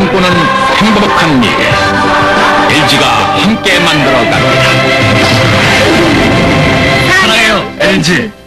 이루는 행복한 미래 LG가 함께 만들어 갑니다. 사랑해요, 네. LG.